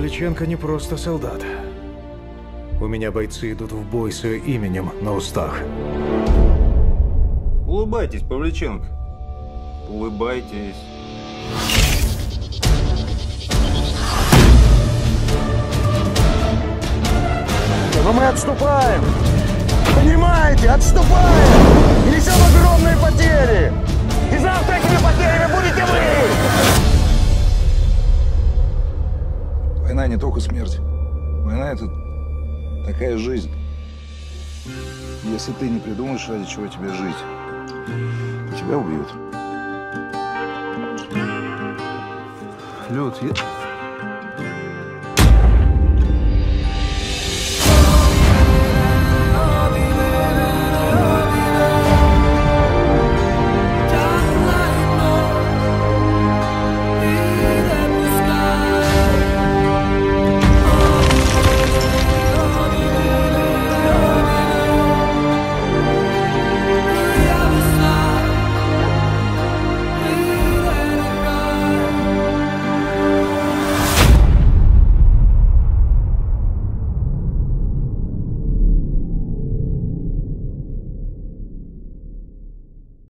Павленко не просто солдат. У меня бойцы идут в бой с именем на устах. Улыбайтесь, Павличенко. Улыбайтесь. Но мы отступаем! Понимаете, отступаем! Несем огромные потери! Не только смерть. Война — это такая жизнь. Если ты не придумаешь, ради чего тебе жить, тебя убьют. Люд, я...